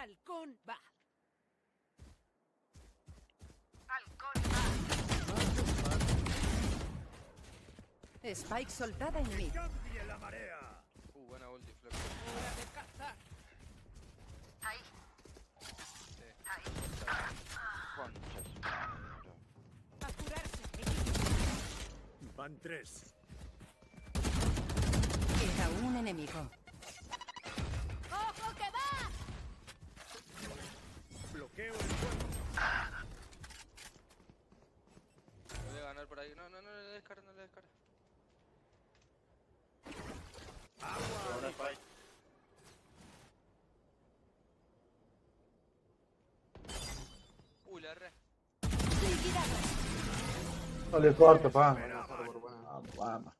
Halcón va. Spike soltada en mí. ¡Cambie la marea! Uh, buena ulti, Flex. Hora de cazar. Conchas. A curarse. Van tres. Queda un enemigo. Por ahí. No, no, no le des cara, no le des cara. Spike. Uy, la re. Liquidado. Sale corto, pa. Ah, vamos.